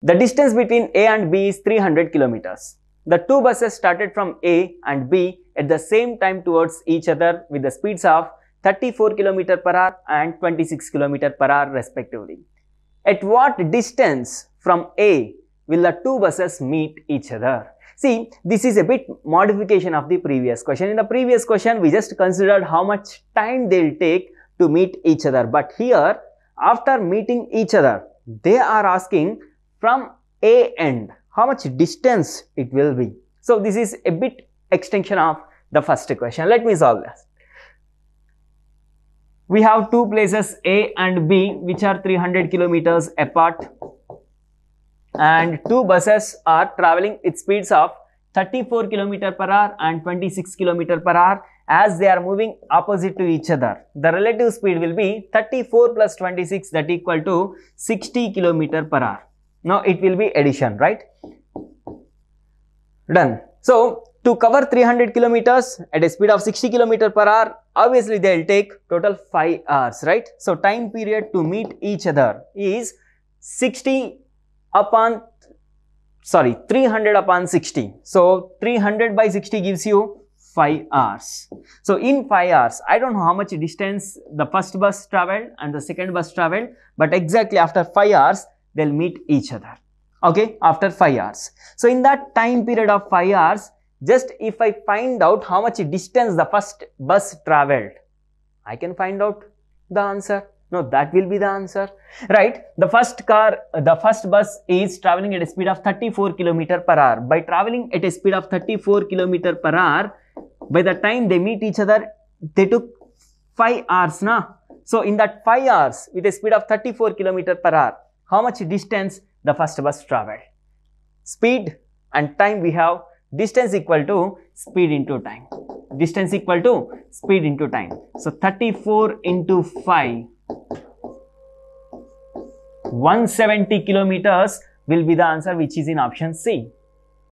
The distance between A and B is 300 kilometers. The two buses started from A and B at the same time towards each other with the speeds of 34 km per hour and 26 km per hour respectively. At what distance from A will the two buses meet each other? See, this is a bit modification of the previous question. In the previous question, we just considered how much time they'll take to meet each other. But here, after meeting each other, they are asking from A end, how much distance it will be. So, this is a bit extension of the first question. Let me solve this. We have two places A and B which are 300 kilometers apart and two buses are traveling with speeds of 34 km per hour and 26 km per hour as they are moving opposite to each other. The relative speed will be 34 plus 26 that equal to 60 km per hour. Now it will be addition, right? Done. So to cover 300 kilometers at a speed of 60 kilometer per hour, obviously they will take total 5 hours, right? So time period to meet each other is 60 upon sorry 300 upon 60 so 300 by 60 gives you 5 hours so in 5 hours i don't know how much distance the first bus traveled and the second bus traveled but exactly after 5 hours they'll meet each other okay after 5 hours so in that time period of 5 hours just if i find out how much distance the first bus traveled i can find out the answer no, that will be the answer, right? The first car, the first bus is traveling at a speed of 34 kilometer per hour. By traveling at a speed of 34 kilometer per hour, by the time they meet each other, they took 5 hours, na? So, in that 5 hours with a speed of 34 kilometer per hour, how much distance the first bus traveled? Speed and time we have distance equal to speed into time. Distance equal to speed into time. So, 34 into 5 170 kilometers will be the answer which is in option C.